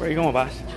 Where are you going, boss?